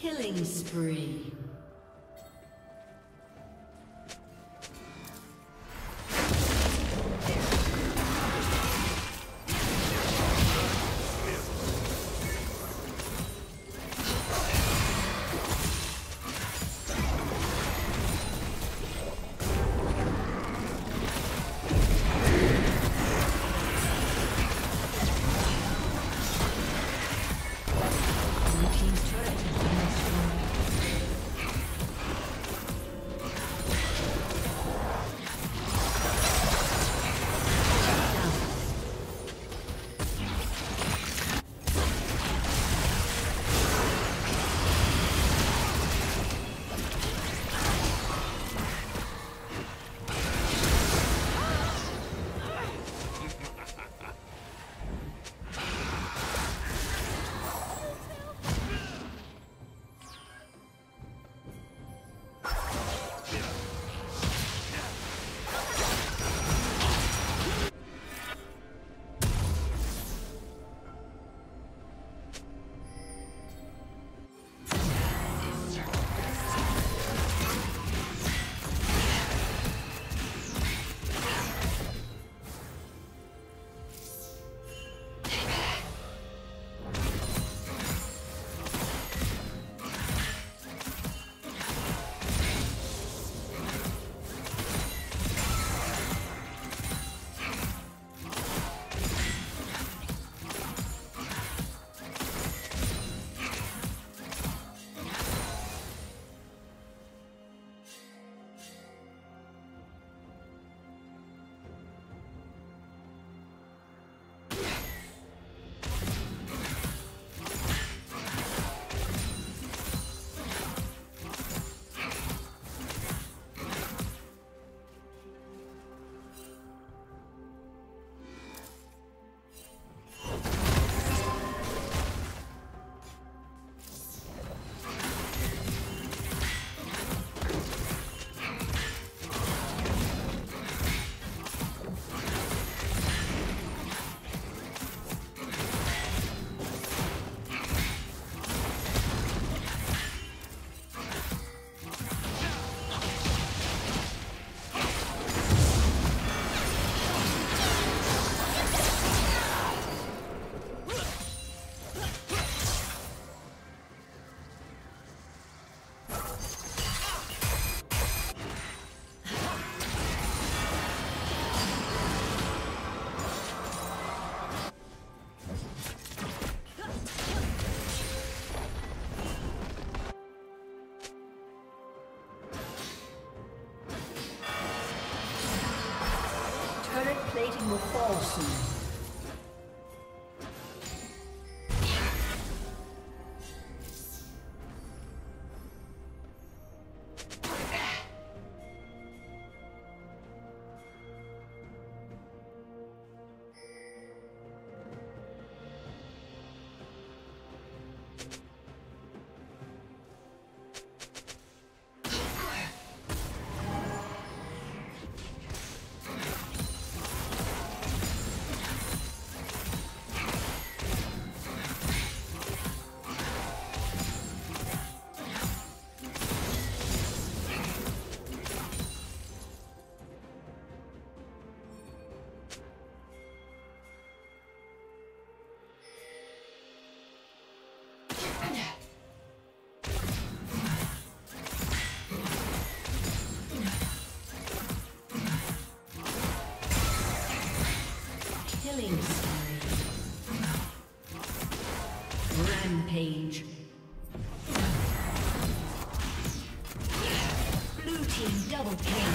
Killing spree. Double kill.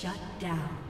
Shut down.